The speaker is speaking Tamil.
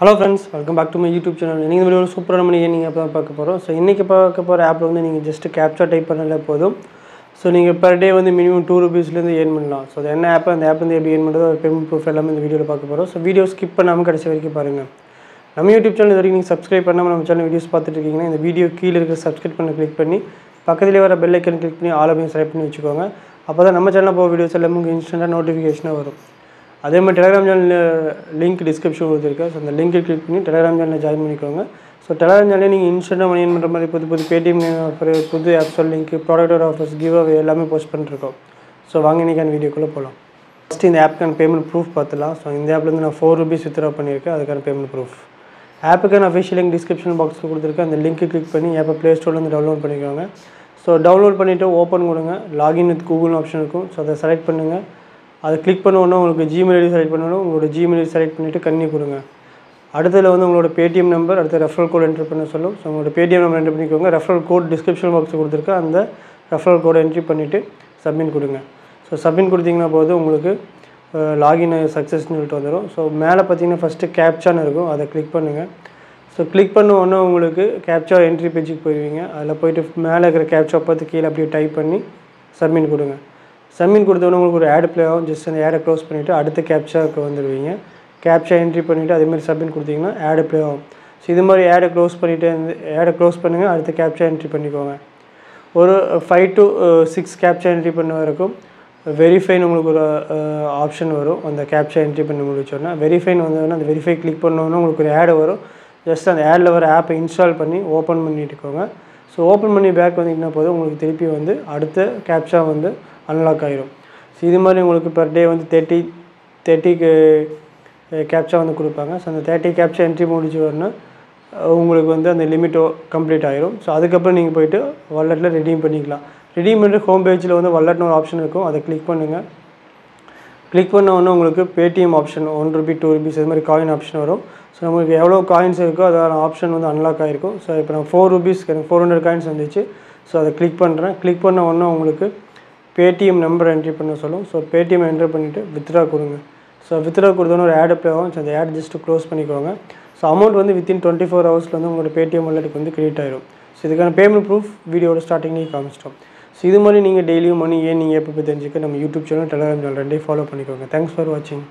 Hello friends welcome back to my YouTube channel நீங்கள் இந்த வீடியோ சூப்பரான மணி நீங்கள் அப்போ பார்க்க போகிறோம் ஸோ இன்றைக்கி பார்க்க போகிற ஆப்பில் வந்து நீங்கள் ஜஸ்ட் கேப்சா டைப் பண்ணாலே போதும். ஸோ நீங்கள் பர் டே வந்து மினிமம் டூ ருபீஸ்லேருந்து ஏர்ன் பண்ணலாம். ஸோ அது என்ன ஆப் அந்த ஆப் வந்து எப்படி ஏர்ன் பண்ணுறது ஒரு பேமெண்ட் ப்ரூஃப் எல்லாமே இந்த வீடியோவில் பார்க்க போகிறோம் ஸோ வீடியோ ஸ்கிப் பண்ணாமல் கடைசி வரைக்கும் பாருங்கள் நம்ம யூடியூப் சேனல் இது வரைக்கும் நீங்கள் சப்ஸ்கிரைப் பண்ணாமல் நம்ம சேனல் வீடியோஸ் பார்த்துட்டு இருக்கீங்கன்னா இந்த வீடியோ கீழே இருக்கிற சப்ஸ்கிரைப் பண்ண கிளிக் பண்ணி பக்கத்துலேயே வர பெல் ஐக்கன் கிளிக் பண்ணி ஆல் அப்படின்னு செலக்ட் பண்ணி வச்சுக்கோங்க. அப்போ தான் நம்ம சேனலில் போகிற வீடியோஸ் எல்லாமே உங்களுக்கு இன்ஸ்டண்ட்டாக நோட்டிஃபிகேஷனாக வரும். அதே மாதிரி டெலிகிராம் சேனல் லிங்க் டிஸ்கிரிப்ஷன் கொடுத்துருக்கேன். ஸோ அந்த லிங்க்கை கிளிக் பண்ணி டெலிகிராம் சேனலில் ஜாயின் பண்ணிக்கோங்க. ஸோ டெலிகிராம் சேனலில் நீங்கள் இன்ஸ்டண்ட்டாக மணியன் பண்ணுற மாதிரி புது புது பேடிஎம் ஆஃபர் புது ஆப்ஸோட லிங்க் ப்ராடக்டோட ஆஃபர்ஸ் கிவ் அவே எல்லாமே போஸ்ட் பண்ணிருக்கோம் ஸோ வாங்க இன்றைக்கான வீடியோக்குள்ளே போகலாம் ஃபஸ்ட்டு இந்த ஆப்புக்கான பேமெண்ட் ப்ரூஃப் பார்த்துலாம் ஸோ இந்த ஆப்லேருந்து நான் ஃபோர் ருபீஸ் வித்ரா பண்ணியிருக்கேன். அதுக்கான பேமெண்ட் ப்ரூஃப் ஆப்புக்கான அஃபிஷியல் லிங்க் டிஸ்கிரிப்ஷன் பாக்ஸில் கொடுத்துருக்கேன். அந்த லிங்க்கு கிளிக் பண்ணி ஆப்பை ப்ளே ஸ்டோர்லேருந்து டவுன்லோட் பண்ணிக்கோங்க. ஸோ டவுன்லோட் பண்ணிவிட்டு ஓப்பன் கொடுங்க. லாகின் வித் கூகுள் ஆப்ஷன் இருக்கும். ஸோ அதை செலக்ட் பண்ணுங்கள் அதை கிளிக் பண்ண உடனே உங்களுக்கு ஜிமெயில் ஐடி செலக்ட் பண்ணணும் உங்களோட ஜிமெயில் ஐடி செலக்ட் பண்ணிவிட்டு கண்ணி கொடுங்க. அடுத்ததில் வந்து உங்களோட பேடிஎம் நம்பர் அடுத்து ரெஃபரல் கோட் என்ட்ரி பண்ண சொல்லும். ஸோ உங்களோட பேடிஎம் நம்பர் என்ட்ரி பண்ணிக்கோங்க. ரெஃபரல் கோட் டிஸ்கிரிப்ஷன் பாக்ஸ் கொடுத்துருக்கேன் அந்த ரெஃபரல் கோடை என்ட்ரி பண்ணிவிட்டு சப்மிட் கொடுங்க. ஸோ சப்மிட் கொடுத்தீங்கன்னா போது உங்களுக்கு லாகின் சக்ஸஸ்னு சொல்லிட்டு வந்துடும் ஸோ மேலே பார்த்தீங்கன்னா ஃபஸ்ட்டு கேப்சான்னு இருக்கும். அதை கிளிக் பண்ணுங்கள் ஸோ கிளிக் பண்ண உடனே உங்களுக்கு கேப்சா என்ட்ரி பேஜுக்கு போயிடுவீங்க அதில் போயிட்டு மேலே இருக்கிற கேப்சா பார்த்து கீழே அப்படியே டைப் பண்ணி சப்மிட் கொடுங்க. சம்மின் கொடுத்தோன்னே உங்களுக்கு ஒரு ஆடு ப்ளே ஆகும். ஜஸ்ட் அந்த ஆடை க்ளோஸ் பண்ணிவிட்டு அடுத்த கேப்சாவுக்கு வந்துடுவீங்க கேப்சா என்ட்ரி பண்ணிவிட்டு அதேமாதிரி சப்மிட் கொடுத்தீங்கன்னா ஆடு ப்ளே ஆகும். ஸோ இது மாதிரி ஆடை க்ளோஸ் பண்ணிவிட்டு அந்த ஆடை க்ளோஸ் பண்ணுங்கள் அடுத்த கேப்சா என்ட்ரி பண்ணிக்கோங்க. ஒரு five to six captcha entry பண்ண வரைக்கும் வெரிஃபைன்னு உங்களுக்கு ஒரு uh, ஆப்ஷன் வரும். அந்த கேப்சா என்ட்ரி பண்ணி முடிச்சோன்னா வெரிஃபைன் வந்தோடனே அந்த வெரிஃபை கிளிக் பண்ணோன்னா உங்களுக்கு ஒரு ஆடு வரும். ஜஸ்ட் அந்த ஆடில் வர ஆப்பை இன்ஸ்டால் பண்ணி ஓப்பன் பண்ணிட்டுக்கோங்க. ஸோ ஓப்பன் பண்ணி பேக் வந்தீங்கன்னா போதும் உங்களுக்கு திருப்பி வந்து அடுத்த கேப்ஷா வந்து அன்லாக் ஆகிடும் ஸோ இது மாதிரி உங்களுக்கு பர் டே வந்து தேர்ட்டி தேர்ட்டிக்கு கேப்சா வந்து கொடுப்பாங்க. ஸோ அந்த தேர்ட்டி கேப்சா என்ட்ரி முடிச்சு வரணும் உங்களுக்கு வந்து அந்த லிமிட்டோ கம்ப்ளீட் ஆகிரும் ஸோ அதுக்கப்புறம் நீங்கள் போயிட்டு வல்லட்டில் ரெடீம் பண்ணிக்கலாம். ரெடீம் பண்ணிட்டு ஹோம் பேஜில் வந்து வல்லட்னு ஒரு ஆப்ஷன் இருக்கும். அதை கிளிக் பண்ணுங்கள் கிளிக் பண்ண உடனே உங்களுக்கு Paytm option one rupee two rupees இது மாதிரி காயின் ஆப்ஷன் வரும். ஸோ நம்மளுக்கு எவ்வளோ காயின்ஸ் இருக்கோ அதோட ஆப்ஷன் வந்து அன்லாக் ஆகிருக்கும் ஸோ இப்போ நான் ஃபோர் ருபீஸ் எனக்கு ஃபோர் ஹண்ட்ரட் காயின்ஸ் வந்துச்சு. ஸோ அதை கிளிக் பண்ணுறேன் கிளிக் பண்ண உடனே உங்களுக்கு பேடிஎம் நம்பர் என்ட்ரி பண்ண சொல்லும். ஸோ பேடிஎம் என்ட்ரி பண்ணிவிட்டு வித்ரா கொடுங்க. ஸோ வித்ரா கொடுத்தோன்னு ஒரு ஆட் ப்ளே ஆகும். ஸோ அந்த ஆட் ஜஸ்ட்டு க்ளோஸ் பண்ணிக்கோங்க. ஸோ அமௌண்ட் வந்து வித்தின் டுவெண்ட்டி ஃபோர் ஹவர்ஸில் வந்து உங்களோட பேடிஎம் வாலெட்டுக்கு வந்து கிரெடிட் ஆயிடும் ஸோ இதுக்கான பேமெண்ட் ப்ரூஃப் வீடியோட ஸ்டார்டிங்லேயே காமிச்சிட்டோம். ஸோ இது மாதிரி நீங்கள் டெய்லியும் மணி ஏன் நீங்கள் எப்போ தெரிஞ்சுக்க? நம்ம யூடியூப் சேனல் டெலிகிராம் சேனல் ரெண்டையும் ஃபாலோ பண்ணிக்கோங்க. தேங்க்ஸ் ஃபார் வாட்சிங்